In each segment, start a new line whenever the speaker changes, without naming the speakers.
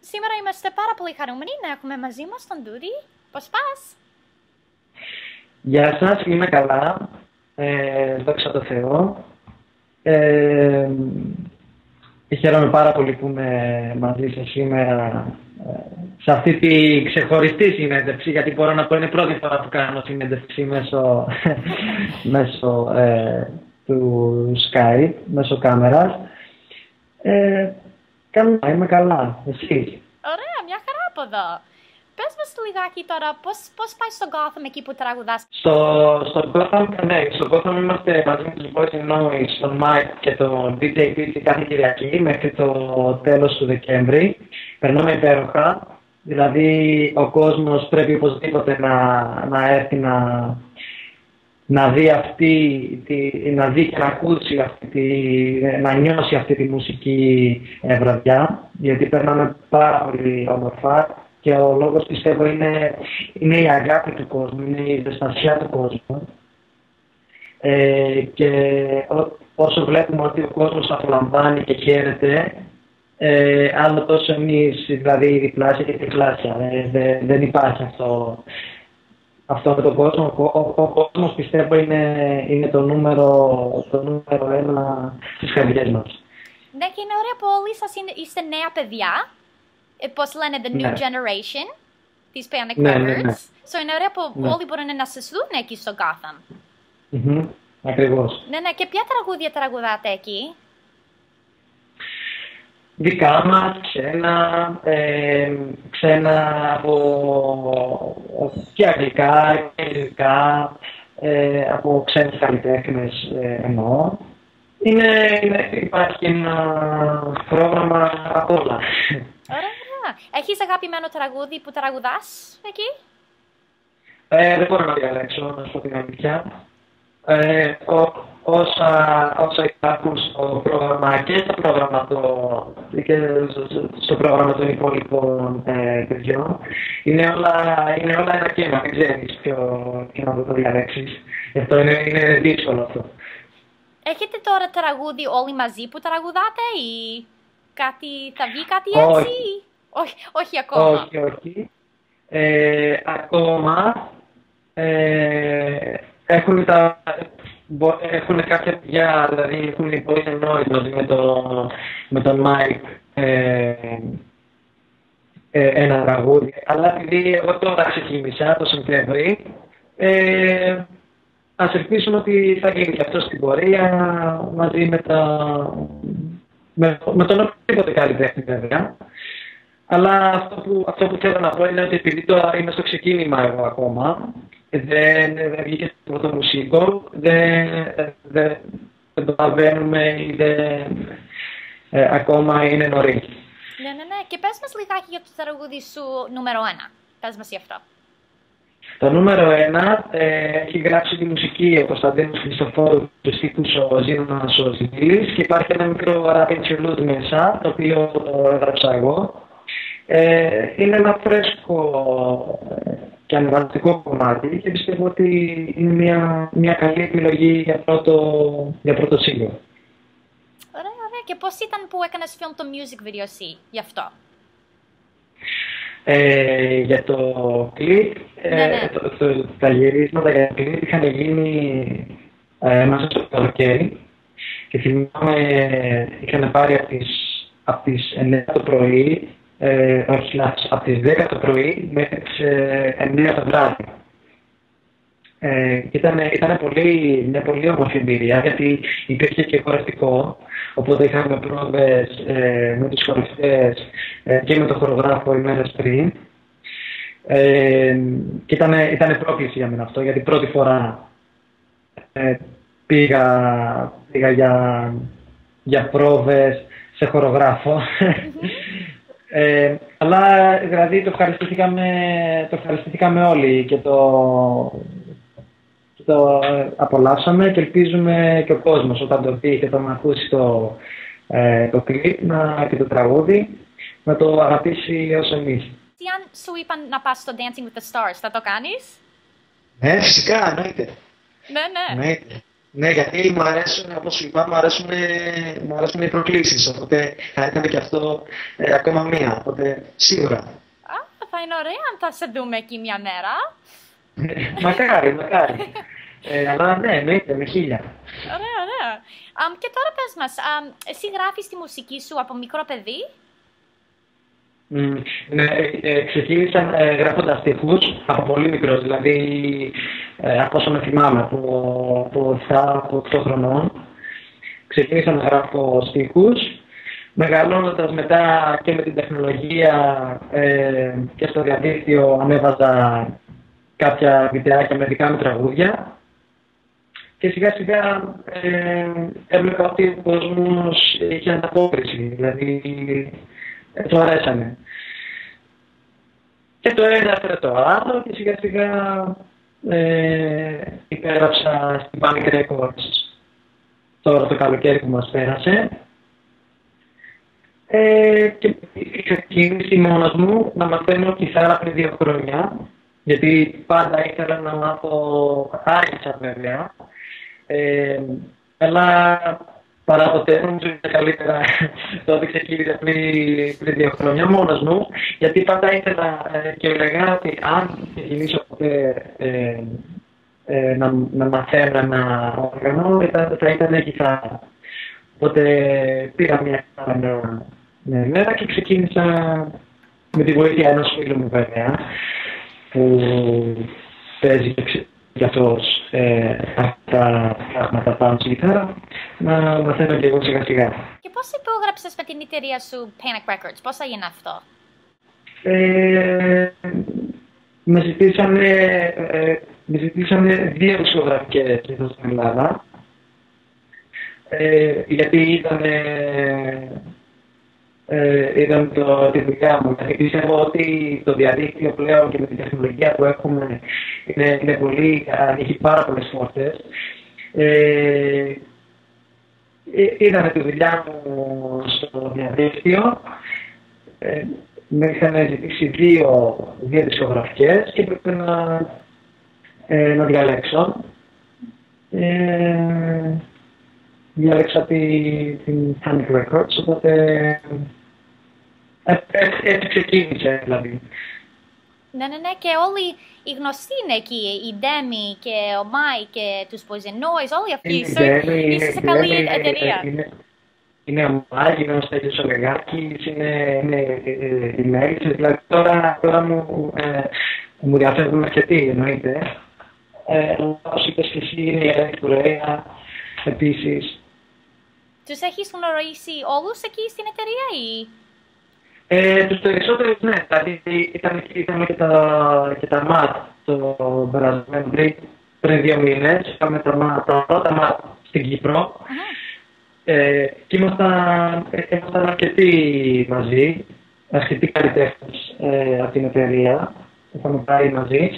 Σήμερα είμαστε πάρα πολύ χαρούμενοι να έχουμε μαζί μας τον Ντούδη. Πώς πας;
Γεια σας, είμαι καλά. Ε, δόξα τω Θεώ. Ε, χαίρομαι πάρα πολύ που είμαι μαζί σας σήμερα ε, σε αυτή τη ξεχωριστή συνέντευξη, γιατί μπορώ να πω είναι η πρώτη φορά που κάνω συνέντευξη μέσω, μέσω ε, του Skype, μέσω κάμερας. Ε, καλά, είμαι καλά. Εσείς.
Ωραία, μια χαρά από εδώ. Πες μας λιγάκι τώρα, πώς, πώς πάει στο Gotham εκεί που τραγουδάς;
Στο, στο Gotham, ναι, στο Gotham είμαστε μαζί με τους Boys in Noise, τον Mike και τον DJ Pizzi κάθε Κυριακή μέχρι το τέλος του Δεκέμβρη. Περνάμε υπέροχα. Δηλαδή ο κόσμος πρέπει οπωσδήποτε να, να έρθει να, να δει αυτή, τη, να δει και να ακούσει αυτή τη, να νιώσει αυτή τη μουσική ε, βραδιά, γιατί περνάμε πάρα πολύ όμορφα και ο λόγος πιστεύω είναι, είναι η αγάπη του κόσμου, είναι η ζεστασιά του κόσμου. Ε, και όσο βλέπουμε ότι ο κόσμος απολαμβάνει και χαίρεται, ε, άλλο τόσο εμείς, δηλαδή διπλάσια και τριπλάσια. Ε, δεν υπάρχει αυτό αυτό με τον κόσμο. Ο, ο, ο κόσμος πιστεύω είναι, είναι το, νούμερο, το νούμερο ένα στις καρδιές μας.
Ναι, και είναι ωραία που όλοι σας είστε νέα παιδιά. Ε, πώς λένε, the new
Ναι.
generation της Panic
Ναι,
Records.
ναι, ναι.
So είναι ωραία που
Ναι.
όλοι μπορούν να σας δουν εκεί στο Gotham.
Μμμ, Ακριβώς.
Ναι, ναι, και ποια τραγούδια τραγουδάτε εκεί;
Δικά μας, ξένα, ε, ξένα από και αγγλικά και ελληνικά, ε, από ξένους καλλιτέχνες ε, εννοώ. Είναι, είναι, υπάρχει ένα πρόγραμμα από όλα.
Ωραία, ωραία. Έχεις αγαπημένο τραγούδι που τραγουδάς εκεί;
Ε, δεν μπορώ να διαλέξω, να σου πω την αλήθεια. Ε, ό, όσα, όσα υπάρχουν στο πρόγραμμα και στο πρόγραμμα, το, και στο- στο πρόγραμμα των υπόλοιπων ε, παιδιών είναι όλα, είναι όλα ένα κέμμα, δεν ξέρεις ποιο, ποιο να το διαλέξεις. Γι' αυτό είναι, είναι δύσκολο αυτό.
Έχετε τώρα τραγούδι όλοι μαζί που τραγουδάτε ή κάτι, θα βγει κάτι
Όχι.
έτσι; Όχι, όχι ακόμα.
Όχι, όχι. Ε, ακόμα ε, έχουν, τα, μπο- έχουν κάποια παιδιά, δηλαδή έχουν οι Boys and Noise μαζί με, το, με τον Mike ε, ε, ένα τραγούδι. Αλλά επειδή εγώ τώρα ξεκίνησα το Σεπτέμβρη, ε, ας ελπίσουμε ότι θα γίνει και αυτό στην πορεία μαζί με, τα, με, με τον οποιοδήποτε καλλιτέχνη βέβαια. Αλλά αυτό που, αυτό που θέλω να πω είναι ότι επειδή τώρα είμαι στο ξεκίνημα εγώ ακόμα, δεν, δεν βγήκε το πρώτο μουσικό, δεν, δεν, δεν το βαβαίνουμε ή δεν, ε, ακόμα είναι νωρίς.
Ναι, ναι, ναι. Και πες μας λιγάκι για το τραγούδι σου νούμερο ένα. Πες μας γι' αυτό.
Το νούμερο ένα ε, έχει γράψει τη μουσική ο Κωνσταντίνος Χριστοφόρου, του στίχους ο Ζήνωνας ο Ζημίλης και υπάρχει ένα μικρό rap interlude μέσα, το οποίο το έγραψα εγώ. Ε, είναι ένα φρέσκο ε, και ανεβαστικό κομμάτι και πιστεύω ότι είναι μια, μια καλή επιλογή για πρώτο, για πρώτο single.
Ωραία, ωραία. Και πώς ήταν που έκανες film το music video εσύ γι' αυτό;
Ε, για το κλιπ, ε,
Ναι, ναι.
το, το- τα γυρίσματα για το κλιπ είχαν γίνει ε, μέσα στο καλοκαίρι και θυμάμαι είχαν πάρει από τις, από τις 9 το πρωί, ε, όχι λάθος, από τις 10 το πρωί μέχρι τις ε, 9 το βράδυ. Ε, και ήταν, ήταν πολύ, μια πολύ όμορφη εμπειρία γιατί υπήρχε και χορευτικό οπότε είχαμε πρόβες ε, με τους χορευτές ε, και με τον χορογράφο ημέρες πριν. Ε, και ήταν, ήταν πρόκληση για μένα αυτό γιατί πρώτη φορά ε, πήγα, πήγα για, για πρόβες σε χορογράφο ε, αλλά δηλαδή το ευχαριστηθήκαμε, το ευχαριστηθήκαμε όλοι και το, και το απολαύσαμε και ελπίζουμε και ο κόσμος όταν το δει και τον ακούσει το, ε, το κλιπ να, και το τραγούδι να το αγαπήσει όσο εμείς.
Τι αν σου είπαν να πας στο Dancing with the Stars, θα το κάνεις;
Ναι, φυσικά, εννοείται.
Ναι, ναι.
εννοείται. Ναι, γιατί μου αρέσουν, όπως είπα, μου αρέσουν, μου αρέσουν οι προκλήσεις, οπότε θα ήταν και αυτό ε, ακόμα μία, οπότε σίγουρα.
Α, θα είναι ωραία αν θα σε δούμε εκεί μια μέρα.
μακάρι, μακάρι. Ε, αλλά ναι, εννοείται, με χίλια.
Ωραία, ωραία. Um, και τώρα πες μας, um, εσύ γράφεις τη μουσική σου από μικρό παιδί;
Mm, ναι, ε, ξεκίνησα ε, γράφοντας στίχους από πολύ μικρός, δηλαδή ε, από όσο με θυμάμαι, από, από 7 από 8 χρονών. Ξεκίνησα να γράφω στίχους, μεγαλώνοντας μετά και με την τεχνολογία ε, και στο διαδίκτυο ανέβαζα κάποια βιντεάκια με δικά μου τραγούδια και σιγά σιγά ε, έβλεπα ότι ο κόσμος είχε ανταπόκριση, δηλαδή ε, του αρέσανε. Και το ένα έφερε το άλλο και σιγά σιγά ε, υπέγραψα στην Panic Records. Τώρα το καλοκαίρι που μας πέρασε. Ε, και ξεκίνηση μόνος μου να μαθαίνω κιθάρα πριν δύο χρόνια γιατί πάντα ήθελα να μάθω άρχισα βέβαια. Ε, αλλά παρά ποτέ νομίζω είναι καλύτερα το ότι ξεκίνησε πριν, πριν δύο χρόνια μόνος μου γιατί πάντα ήθελα ε, και έλεγα ότι αν ξεκινήσω ποτέ ε, ε, να, να μαθαίνω ένα όργανο θα, θα ήταν κιθάρα. Οπότε πήρα μια κιθάρα μια μέρα και ξεκίνησα με τη βοήθεια ενός φίλου μου βέβαια που παίζει και αυτός ε, αυτά τα πράγματα πάνω στη γητάρα, να μαθαίνω και εγώ σιγά σιγά.
Και πώς υπόγραψες με την εταιρεία σου Panic Records, πώς έγινε αυτό;
Ε, με ζητήσανε, ε, με ζητήσανε δύο δισκογραφικές εδώ στην Ελλάδα, ε, γιατί ήταν ε, ήταν το, τη δουλειά μου. Γιατί πιστεύω ότι το διαδίκτυο πλέον και με την τεχνολογία που έχουμε είναι, είναι πολύ, ανοίγει πάρα πολλές πόρτε. Ε, ε, είδαμε τη δουλειά μου στο διαδίκτυο. Ε, με είχαν ζητήσει δύο, δύο δισκογραφικές και έπρεπε να, ε, να διαλέξω. Ε, διάλεξα την, την Panic Records, οπότε έτσι ξεκίνησε δηλαδή.
Ναι, ναι, ναι, και όλοι οι γνωστοί είναι εκεί, η Demi και ο Μάι και τους Poison Noise, όλοι αυτοί, είσαι σε καλή εταιρεία.
Είναι ο Μάι, είναι ο Στέλιος Ολεγάκης, είναι, είναι η Μέλισσα, δηλαδή τώρα, τώρα μου, ε, μου διαφεύγουν αρκετοί, εννοείται. Ε, όπως είπες και εσύ, είναι η Ελένη Κουρέα, επίσης.
Τους έχεις γνωρίσει όλους εκεί στην εταιρεία ή...
Ε, τους περισσότερους ναι, δηλαδή ήταν, ήταν και τα, και τα ΜΑΤ το περασμένο πριν, πριν δύο μήνες, είχαμε τα, ΜΑΤ, τα πρώτα ΜΑΤ στην Κύπρο. Ε, και ήμασταν, ε, ήμασταν αρκετοί μαζί, αρκετοί καλλιτέχνες ε, από την εταιρεία, είχαμε πάει μαζί.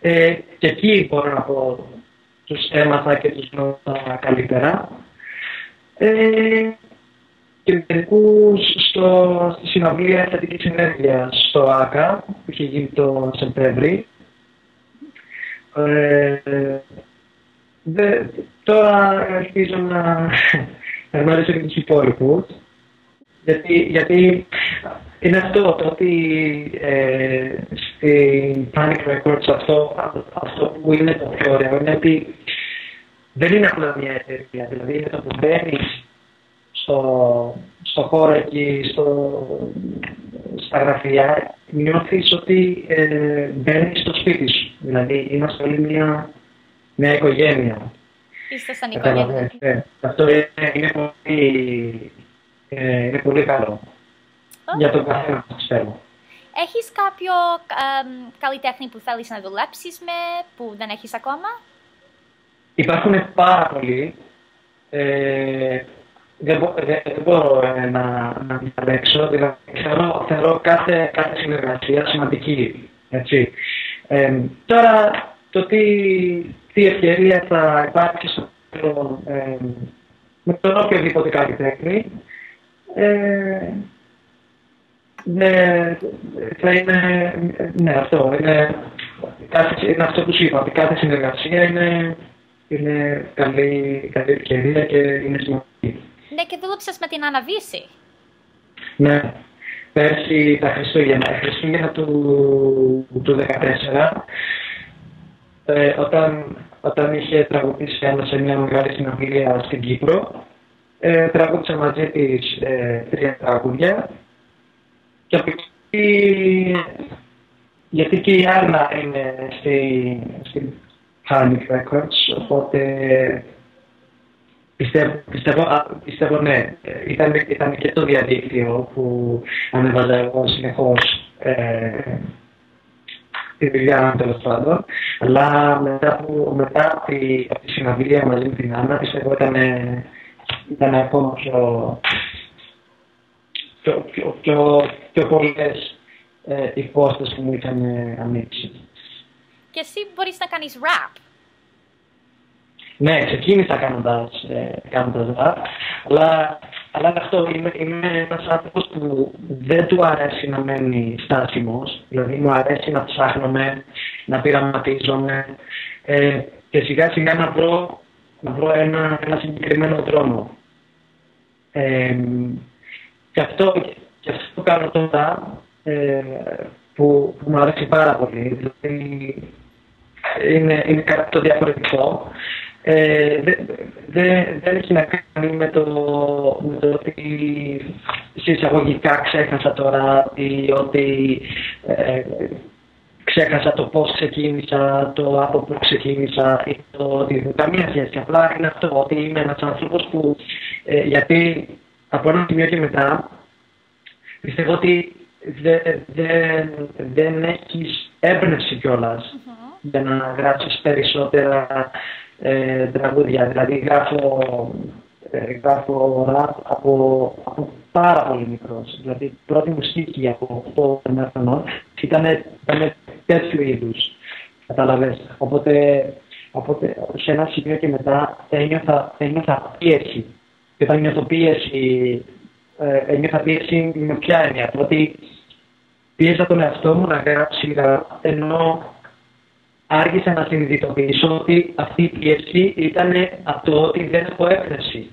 Ε, και εκεί μπορώ να πω τους έμαθα και τους γνώρισα καλύτερα. Ε, και μερικού στη συναυλία Εθνική Συνέργεια στο ΆΚΑ που είχε γίνει το Σεπτέμβρη. Ε, δε, τώρα ελπίζω να γνωρίσω και τους υπόλοιπους. Γιατί, γιατί είναι αυτό το ότι ε, στην Panic Records αυτό, αυτό που είναι το πιο ωραίο είναι ότι δεν είναι απλά μια εταιρεία. Δηλαδή είναι το που μπαίνεις στο, στο χώρο εκεί, στο, στα γραφεία, νιώθεις ότι ε, μπαίνεις στο σπίτι σου. Δηλαδή, είμαστε όλοι μια, μια οικογένεια.
Είστε σαν οικογένεια.
Ε, αυτό είναι, είναι, πολύ, ε, είναι πολύ καλό. Για τον καθένα, πιστεύω.
Έχεις κάποιο ε, καλλιτέχνη που θέλεις να δουλέψεις με, που δεν έχεις ακόμα;
Υπάρχουν πάρα πολλοί. Ε, δεν, μπο, δεν, δεν μπορώ ε, να, να διαλέξω. Δηλαδή, θεωρώ, θεωρώ κάθε, κάθε συνεργασία σημαντική. Έτσι. Ε, τώρα, το τι, τι ευκαιρία θα υπάρξει στο ε, με τον οποιοδήποτε καλλιτέχνη, ε, ναι, θα είναι, ναι, αυτό, είναι, κάθε, είναι αυτό που σου είπα, ότι κάθε συνεργασία είναι, είναι καλή, καλή ευκαιρία και είναι σημαντική.
Ναι, και δούλεψε με την Αναβίση.
Ναι, πέρσι τα Χριστούγεννα, Χριστούγεννα του, του 2014, ε, όταν, όταν είχε τραγουδήσει ένα σε μια μεγάλη συνομιλία στην Κύπρο, ε, τραγούδισα μαζί της ε, τρία τραγούδια και από εκεί, γιατί και η Άννα είναι στη, στη Harmonic Records, οπότε πιστεύω, πιστεύω, πιστεύω ναι, ήταν, ήταν και το διαδίκτυο που ανέβαζα εγώ συνεχώς ε, τη δουλειά μου τέλος πάντων. Αλλά μετά, που, μετά από τη, από τη συναντήλια μαζί με την Άννα, πιστεύω ήταν, ήταν ακόμα πιο, πιο, πιο, πιο, πιο πολλές ε, υπόσταση που μου είχαν ανοίξει.
Και εσύ μπορείς να κάνεις rap.
Ναι, ξεκίνησα κάνοντας, ε, κάνοντας rap, αλλά, αλλά αυτό είμαι, είμαι ένας άνθρωπος που δεν του αρέσει να μένει στάσιμος, δηλαδή μου αρέσει να ψάχνομαι, να πειραματίζομαι ε, και σιγά σιγά να βρω, να βρω ένα, ένα συγκεκριμένο δρόμο. Ε, και αυτό, και αυτό κάνω τώρα ε, που, που μου αρέσει πάρα πολύ. Δηλαδή, είναι, είναι κάτι το διαφορετικό. Ε, δεν έχει να κάνει με το, με το ότι συσσαγωγικά ξέχασα τώρα ή ότι ε, ξέχασα το πώς ξεκίνησα, το από πού ξεκίνησα ή το ότι καμία σχέση. Απλά είναι αυτό ότι είμαι ένας άνθρωπος που ε, γιατί από ένα σημείο και μετά πιστεύω ότι δεν, δεν, δεν έχεις έμπνευση κιόλας για να γράψεις περισσότερα ε, τραγούδια. Δηλαδή γράφω, ε, γράφω ραπ από, από πάρα πολύ μικρός. Δηλαδή η πρώτη μου στίχη από 8 χρονών ήταν, ήταν τέτοιου είδους. Καταλαβες. Οπότε, οπότε σε ένα σημείο και μετά ένιωθα, ένιωθα πίεση. Και όταν νιώθω πίεση, ε, ένιωθα πίεση με ποια έννοια. Ότι πίεσα τον εαυτό μου να γράψει ενώ άρχισα να συνειδητοποιήσω ότι αυτή η πίεση ήταν από το ότι δεν έχω έμπνευση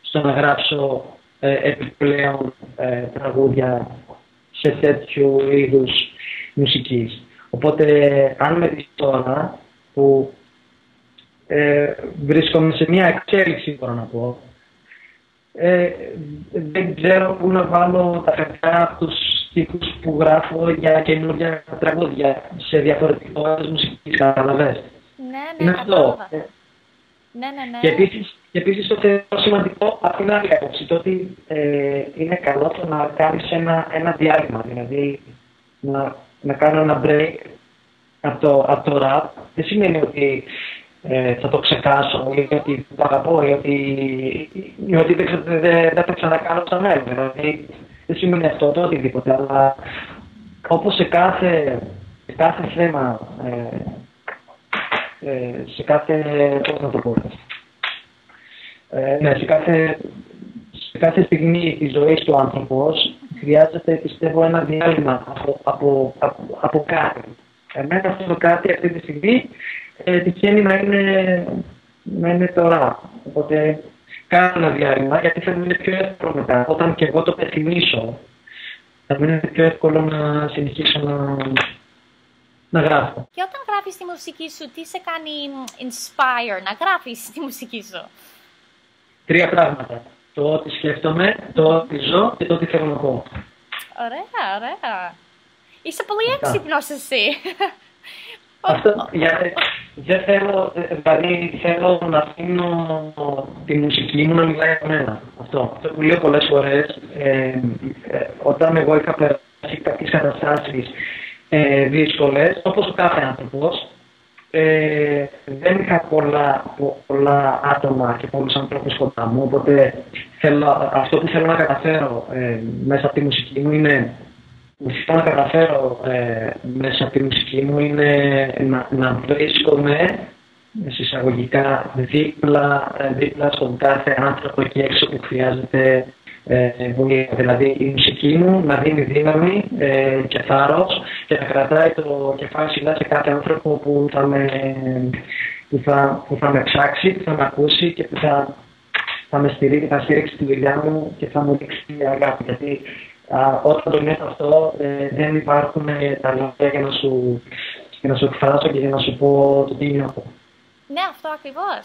στο να γράψω ε, επιπλέον ε, τραγούδια σε τέτοιου είδους μουσικής. Οπότε, αν με δεις τώρα, που ε, βρίσκομαι σε μια εξέλιξη, μπορώ να πω, ε, δεν ξέρω πού να βάλω τα χαρτιά από τους στίχους που γράφω για καινούργια τραγούδια σε διαφορετικές μουσικές καταλαβές.
Ναι, ναι, Είναι αυτό. Ναι, ναι, ναι.
Και επίσης, και επίσης το θεωρώ σημαντικό από την άλλη άποψη, το ότι ε, είναι καλό το να κάνεις ένα, ένα διάλειμμα, δηλαδή να, να κάνω ένα break από το, από το rap. Δεν σημαίνει ότι ε, θα το ξεχάσω ή ότι το αγαπώ ή ότι, ή ότι δεν, δεν, δεν θα ξανακάνω στο μέλλον. Δηλαδή, δεν σημαίνει αυτό το οτιδήποτε, αλλά όπως σε κάθε, σε κάθε θέμα, ε, ε, σε κάθε, πώς να το πω, ε, ναι, σε κάθε, σε κάθε στιγμή της ζωής του άνθρωπος χρειάζεται, πιστεύω, ένα διάλειμμα από, από, από, από κάτι. Εμένα αυτό το κάτι αυτή τη στιγμή ε, τυχαίνει να είναι, να είναι τώρα. Οπότε κάνω ένα διάλειμμα γιατί θα είναι πιο εύκολο μετά. Όταν και εγώ το πεθυμίσω, θα είναι πιο εύκολο να συνεχίσω να, να γράφω.
Και όταν γράφεις τη μουσική σου, τι σε κάνει inspire να γράφεις τη μουσική σου;
Τρία πράγματα. Το ότι σκέφτομαι, το ότι ζω και το ότι θέλω να πω.
Ωραία, ωραία. Είσαι πολύ έξυπνος εσύ.
Αυτό, γιατί δεν θέλω, δηλαδή θέλω να αφήνω τη μουσική μου να μιλάει για μένα. Αυτό. Αυτό που λέω πολλές φορές, ε, ε, όταν εγώ είχα περάσει κάποιες καταστάσεις ε, δύσκολες, όπως ο κάθε άνθρωπος, ε, δεν είχα πολλά, πολλά άτομα και πολλούς ανθρώπους κοντά μου, οπότε θέλω, αυτό που θέλω να καταφέρω ε, μέσα από τη μουσική μου είναι θέλω να καταφέρω ε, μέσα από τη μουσική μου είναι να, να βρίσκομαι συσσαγωγικά δίπλα, ε, δίπλα στον κάθε άνθρωπο εκεί έξω που χρειάζεται ε, βοήθεια. Δηλαδή η μουσική μου να δίνει δύναμη ε, και θάρρος και να κρατάει το κεφάλι ψηλά σε κάθε άνθρωπο που θα με, που θα, που θα με ψάξει, που θα με ακούσει και που θα, θα με στηρίξει, θα στηρίξει τη δουλειά μου και θα μου δείξει αγάπη. Γιατί α, όταν το νιώθω αυτό, ε, δεν υπάρχουν ε, τα λόγια για να σου, για να σου εκφράσω και για να σου πω το τι νιώθω.
Ναι, αυτό ακριβώς.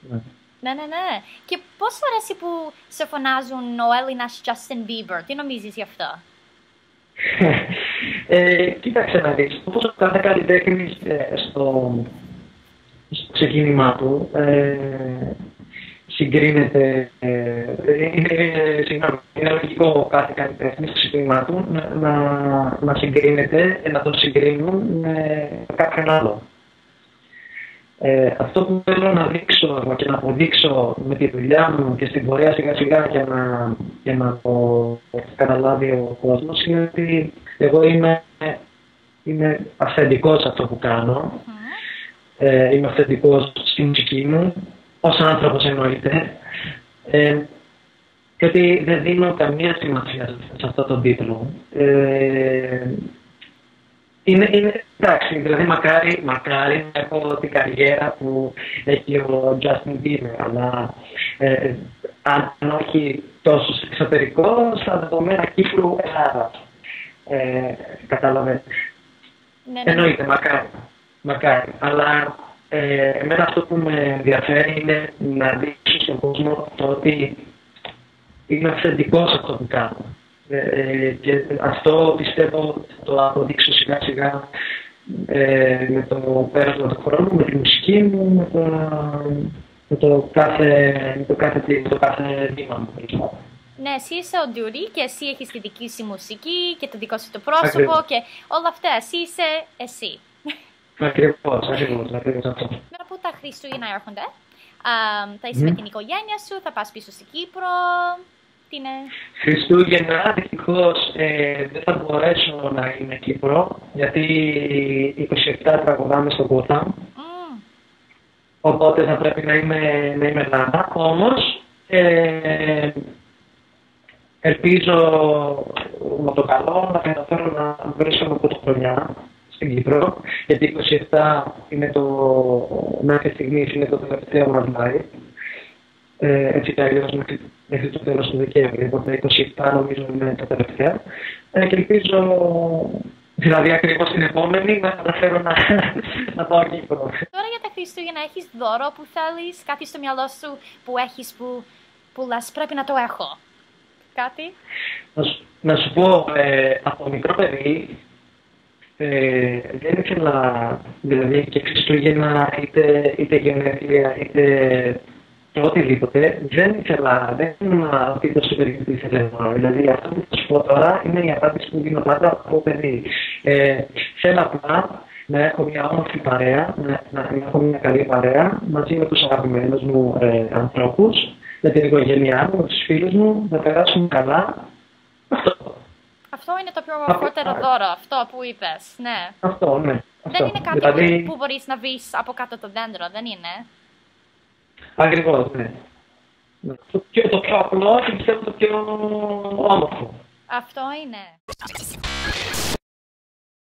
Ναι.
Ναι, ναι, ναι. Και πώς σου αρέσει που σε φωνάζουν ο Έλληνα Justin Bieber, τι νομίζεις γι' αυτό;
ε, κοίταξε να δεις, όπως ο κάθε καλλιτέχνης ε, στο, στο ξεκίνημά του, ε, συγκρίνεται, ε, είναι, συγγνώμη, είναι λογικό κάθε καλλιτέχνη στο ξεκίνημά του να, να, να συγκρίνεται, να τον συγκρίνουν με κάποιον άλλο. Ε, αυτό που θέλω να δείξω και να αποδείξω με τη δουλειά μου και στην πορεία σιγά σιγά για να, για να το καταλάβει ο κόσμος είναι ότι εγώ είμαι, είμαι αυθεντικός σε αυτό που κάνω. Ε, είμαι αυθεντικός στη μουσική μου, ως άνθρωπος εννοείται. Ε, και ότι δεν δίνω καμία σημασία σε αυτό το τίτλο. Ε, είναι, είναι, εντάξει, δηλαδή μακάρι, μακάρι να έχω την καριέρα που έχει ο Justin Bieber, αλλά ε, αν όχι τόσο εξωτερικό, στα δεδομένα Κύπρου, Ελλάδας. Ε, Κατάλαβε. Ναι, ναι. Εννοείται, μακάρι. Μακάρι. Αλλά ε, εμένα αυτό που με ενδιαφέρει είναι να δείξω στον κόσμο το ότι είμαι αυθεντικός σε αυτό που κάνω. Ε, και αυτό πιστεύω το αποδείξω σιγά σιγά ε, με το πέρασμα του χρόνου, με τη μουσική μου, με το, με το κάθε, με το κάθε, με το κάθε βήμα μου.
Ναι, εσύ είσαι ο Ντουρί και εσύ έχεις τη δική σου μουσική και το δικό σου το πρόσωπο και όλα αυτά. Εσύ είσαι εσύ.
Ακριβώς, ακριβώς, ακριβώς αυτό.
Τώρα που τα Χριστούγεννα έρχονται, θα είσαι mm. με την οικογένεια σου, θα πας πίσω στην Κύπρο, τι είναι;
Χριστούγεννα, δυστυχώς ε, δεν θα μπορέσω να είμαι Κύπρο, γιατί 27 τραγουδάμε στο Κούτα. Mm. Οπότε θα πρέπει να είμαι, να είμαι Ελλάδα. Όμως, ε, ελπίζω με το καλό να καταφέρω να βρίσκομαι από το χρονιά στην Κύπρο, γιατί 27 είναι το, μέχρι στιγμή είναι το τελευταίο μας live ε, έτσι κι αλλιώς μέχρι, μέχρι το τέλος του Δεκέμβρη, οπότε 27 νομίζω είναι τα τελευταία. Ε, και ελπίζω, δηλαδή ακριβώς την επόμενη, να καταφέρω να, να πάω Κύπρο.
Τώρα για τα Χριστούγεννα έχεις δώρο που θέλεις, κάτι στο μυαλό σου που έχεις που, που λες πρέπει να το έχω. Κάτι;
Να σου, να σου πω, ε, από μικρό παιδί, ε, δεν ήθελα, δηλαδή και Χριστούγεννα είτε, είτε γενέθλια είτε και οτιδήποτε, δεν ήθελα, δεν ήμουν αυτή το super ήθελα Δηλαδή αυτό που θα σου πω τώρα είναι η απάντηση που δίνω πάντα από παιδί. Ε, θέλω απλά να έχω μια όμορφη παρέα, να, να, έχω μια καλή παρέα μαζί με τους αγαπημένους μου ε, ανθρώπους, με την οικογένειά μου, με τους φίλους μου, να περάσουμε καλά. Αυτό.
Αυτό είναι το πιο ομορφότερο δώρο, αυτό που είπες, ναι.
Αυτό, ναι. Αυτό.
Δεν είναι κάτι δηλαδή... που μπορείς να βρεις από κάτω το δέντρο, δεν είναι;
Ακριβώς, ναι. Το πιο, το πιο απλό και πιστεύω το πιο όμορφο.
Αυτό είναι.